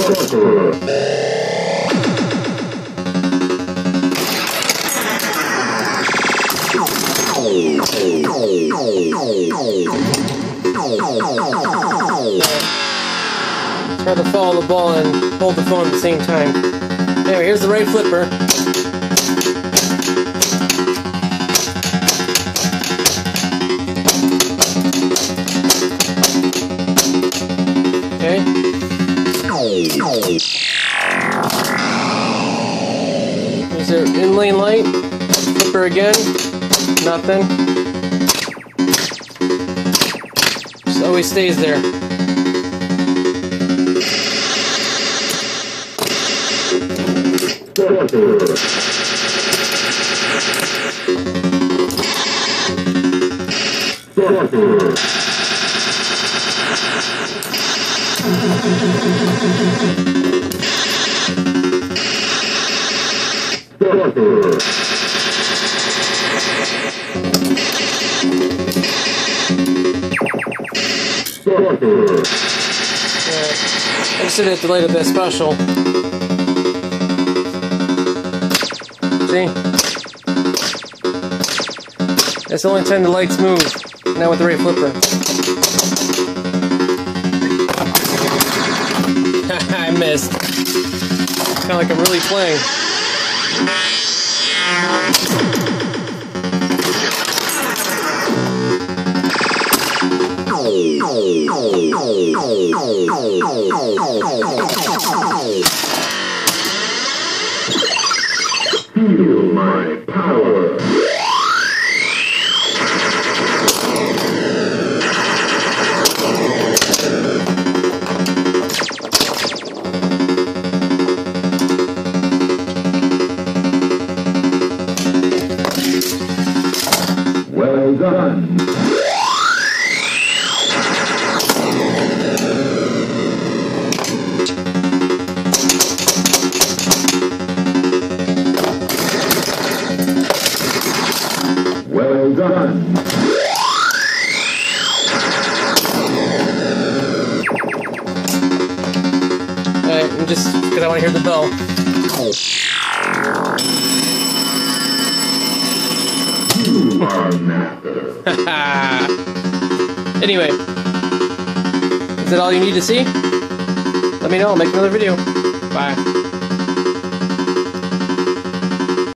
Try to follow the ball and hold the phone at the same time. Anyway, here's the right flipper. Okay. Is there in lane light? Flipper again. Nothing. Just always stays there. I didn't have light that special. See? That's the only time the lights move. Not with the right flipper. I. Kind of like I'm really playing. Feel my power. Well done. Well done. Alright, I'm just because I want to hear the bell. Master. anyway, is that all you need to see? Let me know. I'll make another video. Bye.